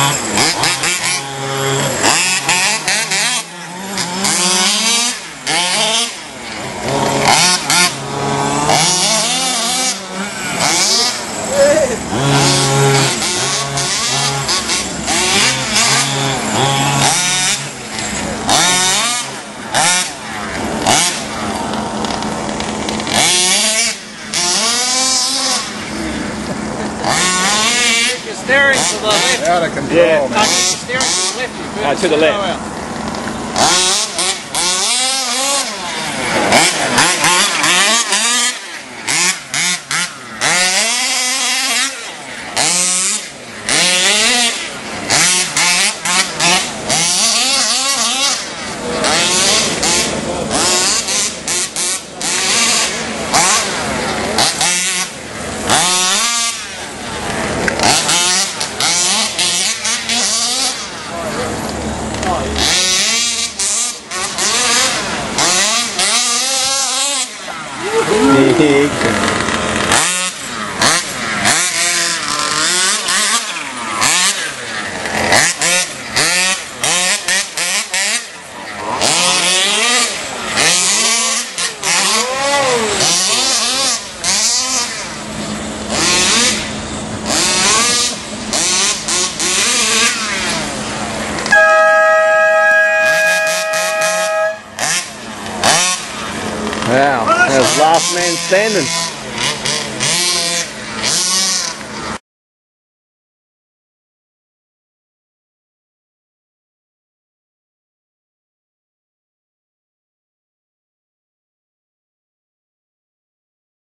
Uh-huh. steering to the left. Out of control, yeah. man. Steering to the left. Uh, to the left. Man standing.